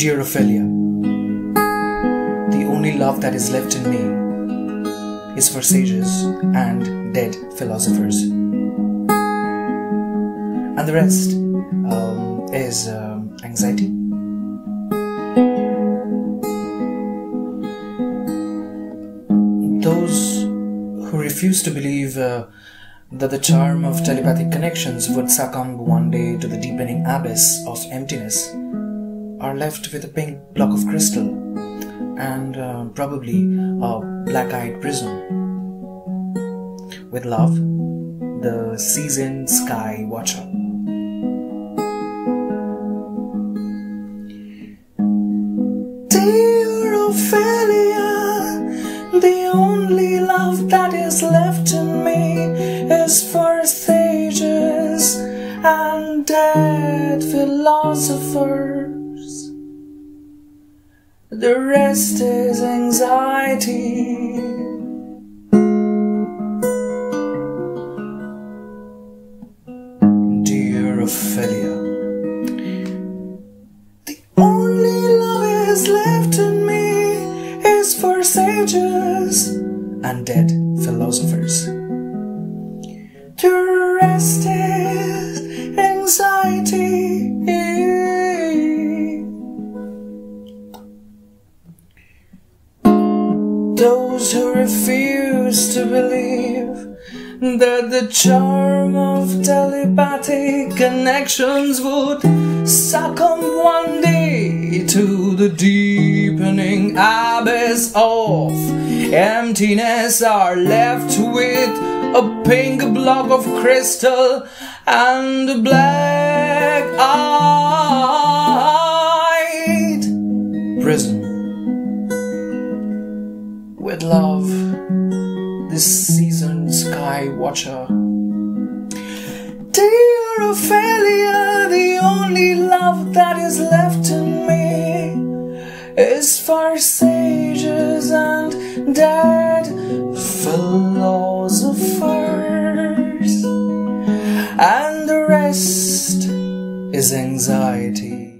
Dear Ophelia, the only love that is left in me is for sages and dead philosophers. And the rest um, is um, anxiety. Those who refuse to believe uh, that the charm of telepathic connections would succumb one day to the deepening abyss of emptiness are left with a pink block of crystal and uh, probably a black eyed prism. With love, the seasoned sky watcher. Dear Ophelia, the only love that is left in me is for sages and dead philosophers. The rest is anxiety. Dear Ophelia, the only love is left in me is for sages and dead philosophers. Those who refuse to believe that the charm of telepathic connections would succumb one day to the deepening abyss of emptiness are left with a pink block of crystal and a black eyed. Prism love. This seasoned sky watcher. Dear ophelia the only love that is left in me is for sages and dead philosophers and the rest is anxiety